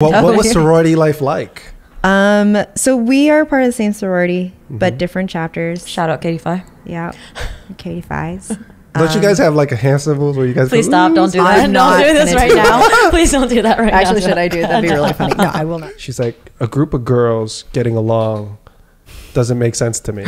What, Oh, what was yeah. sorority life like? Um, so we are part of the same sorority, but Mm-hmm. different chapters. Shout out KDPhi. Yeah, KDPhis. Don't you guys have like a hand symbols where you guys? Please go, stop. Don't do I'm that. not Don't do this right do now. Please don't do that right now. Actually, should I do it? That'd be really funny. No, I will not. She's like, a group of girls getting along doesn't make sense to me.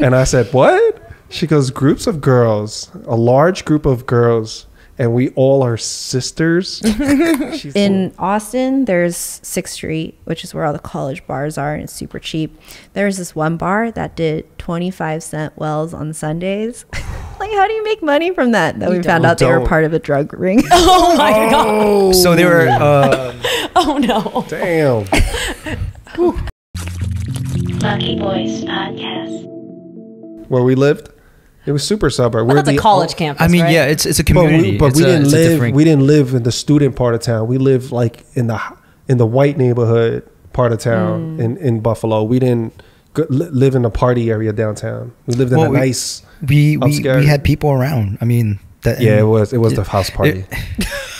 and I said, what? She goes, groups of girls, a large group of girls, and we all are sisters. She's In Austin, there's Sixth Street, which is where all the college bars are, and it's super cheap. There's this one bar that did 25 cent wells on Sundays. like, how do you make money from that? That we found don't. out they were part of a drug ring. Oh my god. So they were. Uh, Oh no. Damn. Lucky Boys Podcast. Where we lived, it was super suburb. Well, We're that's a the- college campus. I mean, right? yeah, it's it's a But community. we, but we a- didn't a live. different- We didn't live in the student part of town. We lived like in the in the white neighborhood part of town Mm. in in Buffalo. We didn't go, live in the party area downtown. We lived in Well, a we- nice. we we, upscale. we had people around. I mean, that. Yeah, it was it was the house party.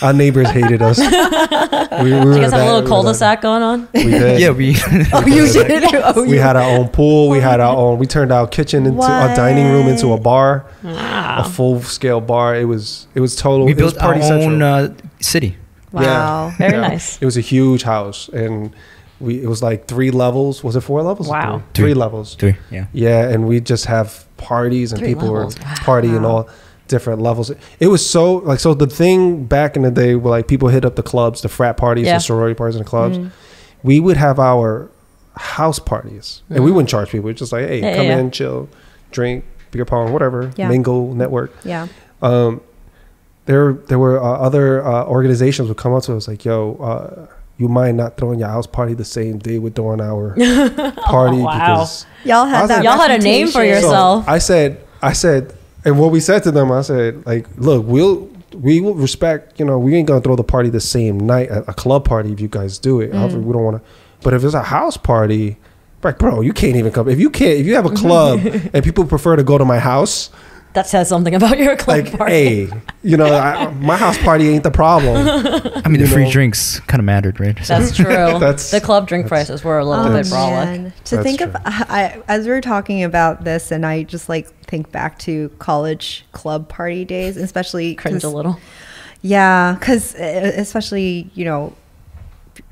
Our neighbors hated us. we, we were you guys have a little cul-de-sac going on. We did. Yeah, we. oh, you did? Oh, We had our own pool. We had our own. We turned our kitchen into our dining room into a bar, Wow. a full scale bar. It was it was total. we it was built our own uh, city. Wow. Very nice. It was a huge house, and we it was like three levels. Was it four levels? or Wow. three, Three Three. levels. Three. Yeah. Yeah, and we just have parties, and Three people levels. were Wow. partying all different levels. It was so like so. The thing back in the day, where like people hit up the clubs, the frat parties, Yeah. the sorority parties, and the clubs. Mm. We would have our house parties, and we wouldn't charge people. We'd just like, hey, Mm-hmm. Yeah, come yeah, yeah. in, chill, drink, beer pong, whatever, Yeah. mingle, network. Yeah. Um, there, there were uh, other uh, organizations would come up to us like, "Yo, uh, you mind not throwing your house party the same day we're throwing our party Oh, wow. because Y'all had that. like- Y'all had a name for yourself. So I said, I said, and what we said to them, I said, like, look, we'll we will respect. You know, we ain't gonna throw the party the same night, at a club party, if you guys do it. However, mm. we don't want to. But if it's a house party, like, bro, you can't even come. If you can't, if you have a club and people prefer to go to my house, That says something about your club like, party. hey, you know, I, my house party ain't the problem. I mean, the You free know. drinks kind of mattered, right? So- That's true. That's- the club drink that's- prices were a little Oh, bit brolic. man. To That's think of. I, as we were talking about this, and I just like think back to college club party days, especially Cringe a little. Yeah, because especially you know,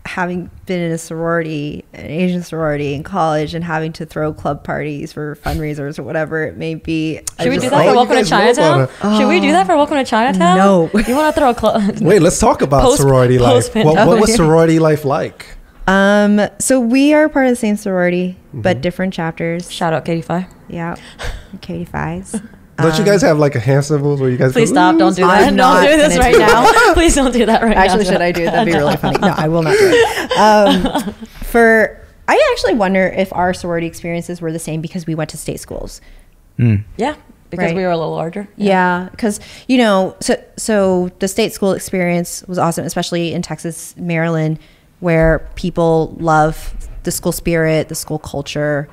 having been in a sorority, an Asian sorority in college, and having to throw club parties for fundraisers or whatever it may be. I Should we do that like- for Welcome to guys know Chinatown? Should we do that for Welcome to Chinatown? No. You want to throw a club? Wait, let's talk about Post- sorority life. What, what was sorority life like? Um, so we are part of the same sorority, Mm-hmm. but different chapters. Shout out KDPhi. Yeah, KDPhis. Don't you guys have like a hand symbols where you guys? Um, Please go, stop. Don't do I'm that. Don't do this right now. Please don't do that right now. Actually, should I do it? That'd be really funny. No, I will not do it. Um, for I actually wonder if our sorority experiences were the same because we went to state schools. Mm. Yeah, because Right. we were a little larger. Yeah, because you know, so so the state school experience was awesome, especially in Texas, Maryland, where people love the school spirit, the school culture,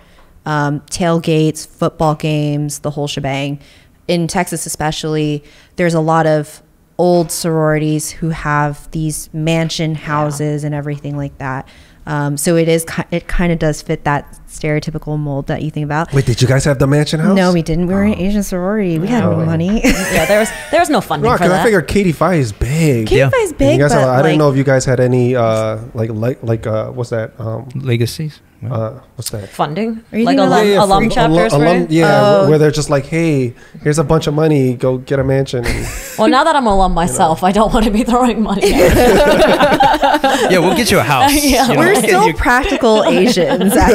um, tailgates, football games, the whole shebang. In Texas, especially, there's a lot of old sororities who have these mansion houses and everything like that. Um, so it is, it kind of does fit that stereotypical mold that you think about. Wait, did you guys have the mansion house? No, we didn't. We were an Asian sorority. We had Oh. money. Yeah, there was there was no funding No, for because that. I figured KDPhi is big. Katie Yeah. Fi's And big, but have- I didn't know if you guys had any uh like like like uh what's that um Legacies. uh what's that funding, Are you like thinking alum, Yeah, yeah, alum chapters, alum- right? alum- yeah, Oh. where they're just like, hey, here's a bunch of money, go get a mansion. And, Well, now that I'm alum myself, I don't want to be throwing money. At Yeah, we'll get you a house. Yeah, you know? We're still practical Asians at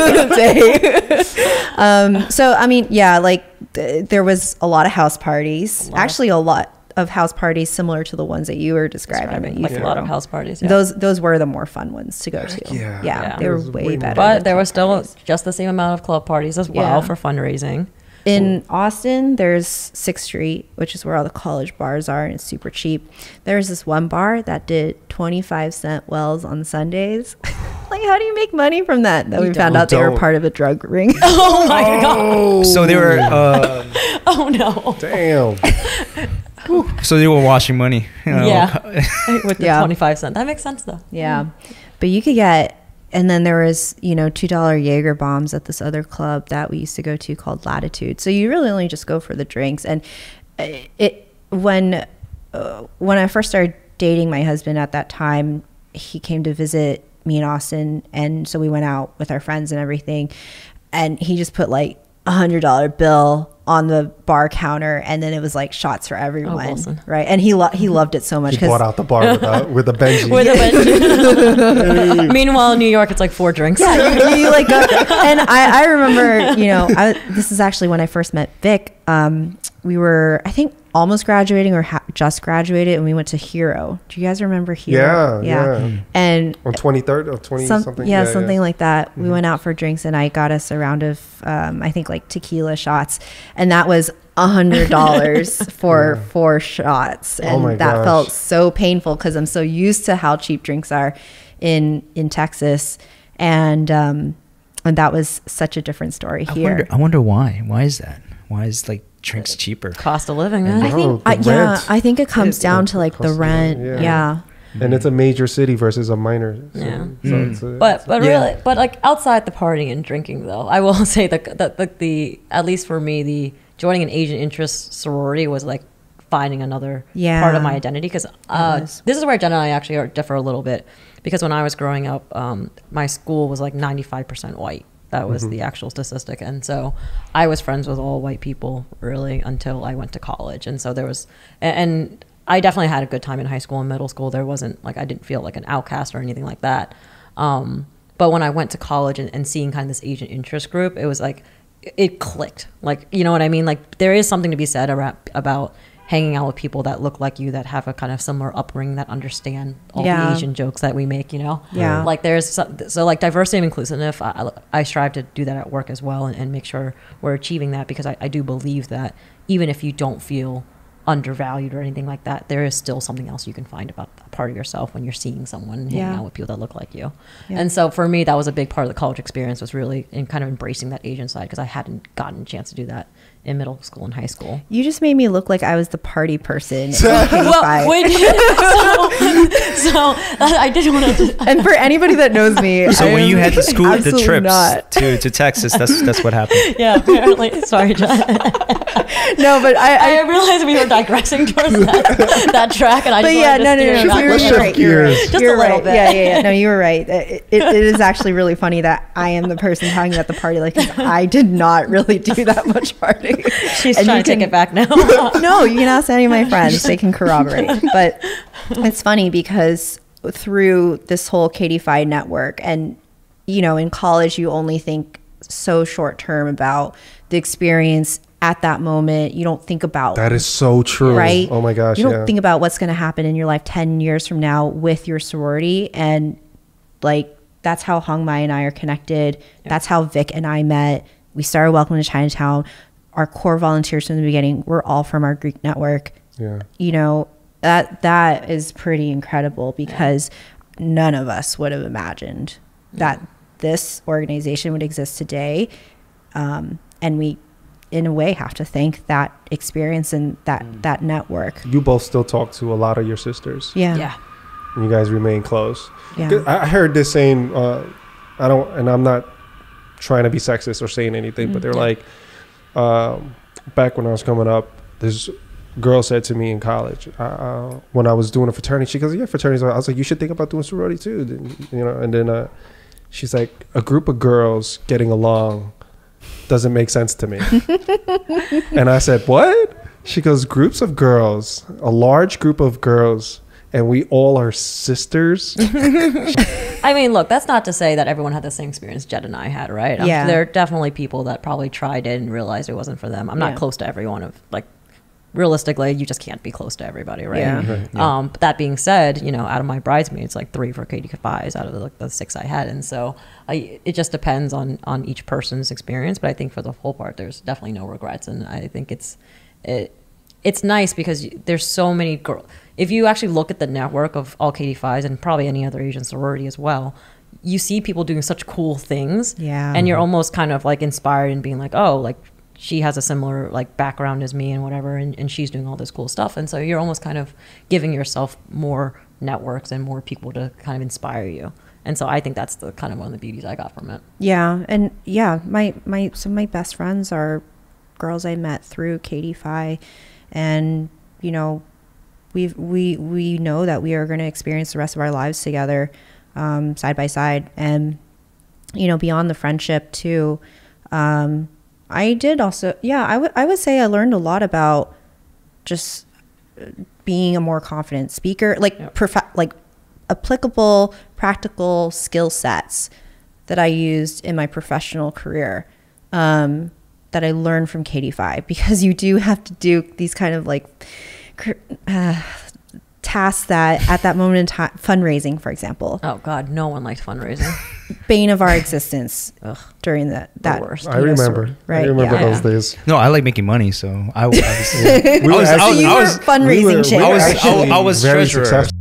the end of the day. um, so, I mean, yeah, like th- there was a lot of house parties. Actually, a lot of house parties similar to the ones that you were describing. Describing, you like a lot of house parties. Yeah. Those those were the more fun ones to go to. yeah. yeah, Yeah. they were way, way better. but there club was still parties. just the same amount of club parties as well Yeah. for fundraising. In Austin, there's Sixth Street, which is where all the college bars are, and it's super cheap. There's this one bar that did 25 cent wells on Sundays. like, how do you make money from that? That we found out they were Don't. part of a drug ring. Oh my god! So they were. Uh, Oh no! Damn. So they were washing money. you know. Yeah. with the Yeah. 25 cent. That makes sense though. Yeah. But you could get and then there was, you know, two dollar Jaeger bombs at this other club that we used to go to called Latitude. So you really only just go for the drinks. And uh, it when uh, when I first started dating my husband at that time, he came to visit me and Austin, and so we went out with our friends and everything. And he just put like a hundred dollar bill on the bar counter, and then it was like shots for everyone, Wilson. right? And he lo- he loved it so much He bought out the bar with, uh, with a Benji. With a bench. Meanwhile, in New York, it's like four drinks. yeah, you, you like go, and I, I remember, you know, I, this is actually when I first met Vic. Um, we were, I think, almost graduating or ha- just graduated, and we went to Hero. Do you guys remember Hero? Yeah, yeah. And on 23rd or 20 some, something. yeah, something like that. Mm-hmm. We went out for drinks, and I got us a round of, um, I think, like tequila shots, and that was a hundred dollars for four shots, Oh and my that gosh. felt so painful because I'm so used to how cheap drinks are in in Texas, and um, and that was such a different story I here. wonder, I wonder why. Why is that? Why is like drinks cheaper? Cost of living, I man. Think, the I, yeah. I think it comes It- down to like the rent. living, Yeah. yeah. And it's a major city versus a minor. So, Yeah. so Mm. it's a- But but Yeah. really, but like outside the partying and drinking, though, I will say that the, the, the at least for me, the joining an Asian interest sorority was like finding another Yeah. part of my identity because uh, was. this is where Jen and I actually are, differ a little bit because when I was growing up, um, my school was like ninety five percent white. That was the actual statistic, and so I was friends with all white people really until I went to college, and so there was and. I definitely had a good time in high school and middle school. There wasn't like I didn't feel like an outcast or anything like that. Um, but when I went to college and, and seeing kind of this Asian interest group, it was like it clicked. Like you know what I mean? Like there is something to be said about about hanging out with people that look like you that have a kind of similar upbringing that understand all Yeah. the Asian jokes that we make. You know? Yeah. Like there's some, so like diversity and inclusiveness. I, I I strive to do that at work as well and, and make sure we're achieving that because I, I do believe that even if you don't feel undervalued or anything like that, there is still something else you can find about a part of yourself when you're seeing someone and hanging Yeah. out with people that look like you. Yeah. And so for me, that was a big part of the college experience was really in kind of embracing that Asian side because I hadn't gotten a chance to do that in middle school and high school. You just made me look like I was the party person. Well, K5. so, so I did want to. and for anybody that knows me, So I when you had the school the trips not. to, to Texas, that's that's what happened. Yeah, apparently. Sorry, John. No, but I, I I realized we were digressing towards that, that track, and I but yeah, wanted no, to no, steer no. back You're, Let's you're shift right. You're gears. right. Just You're little right. bit. Yeah, yeah, yeah. No, you were right. It, it, it is actually really funny that I am the person talking about the party. like I did not really do that much party. She's And trying you to take it back now. no, you can ask any of my friends; they can corroborate. But it's funny because through this whole KDPhi network, and you know, in college, you only think so short term about the experience at that moment. You don't think about that is so true. right? Oh my gosh. You don't yeah. think about what's going to happen in your life 10 years from now with your sorority. And like, that's how Hong Mai and I are connected. That's how Vic and I met. We started Welcome to Chinatown. Our core volunteers from the beginning were all from our Greek network. yeah. You know, that that is pretty incredible because none of us would have imagined that this organization would exist today. Um, and we, in a way, have to thank that experience and that that network. You both still talk to a lot of your sisters. Yeah, yeah. And you guys remain close. yeah, I I heard this saying, uh, I don't, and I'm not trying to be sexist or saying anything, but they're Yeah. like, um, back when I was coming up, this girl said to me in college, uh, uh, when I was doing a fraternity, she goes, yeah, fraternities. I was like, you should think about doing sorority too. Then, You know, and then uh, she's like, a group of girls getting along doesn't make sense to me. and I said, what? She goes, groups of girls, a large group of girls, and we all are sisters. I mean, look, that's not to say that everyone had the same experience Jed and I had, right? Um, yeah. there are definitely people that probably tried it and realized it wasn't for them. I'm not Yeah. close to everyone of like realistically, you just can't be close to everybody, right? Yeah. Right, Um, but that being said, you know, out of my bridesmaids, like three for KDPhis out of the, like, the six I had, and so I, it just depends on on each person's experience. But I think for the whole part, there's definitely no regrets, and I think it's it it's nice because there's so many girls. If you actually look at the network of all KDPhis and probably any other Asian sorority as well. You see people doing such cool things, Yeah. and you're almost kind of like inspired and being like, oh, like she has a similar like background as me and whatever, and, and she's doing all this cool stuff. And so you're almost kind of giving yourself more networks and more people to kind of inspire you. And so I think that's the kind of one of the beauties I got from it. Yeah, and yeah, my my some of my best friends are girls I met through KDPhi, and you know, we we we know that we are going to experience the rest of our lives together, um, side by side, and you know, beyond the friendship too. Um, I did also, yeah, I would I would say I learned a lot about just uh, being a more confident speaker, like Yep. prof- like applicable practical skill sets that I used in my professional career um, that I learned from KDPhi because you do have to do these kind of like uh, tasks that at that moment in time, fundraising, for example, Oh God, no one likes fundraising. bane of our existence Ugh. during that that worst. I remember. sort- right? I remember yeah. those days. No, I like making money, so I, I was. We I was- I was- I was- fundraising we were- chick. we were I was- I was very treasurer. successful.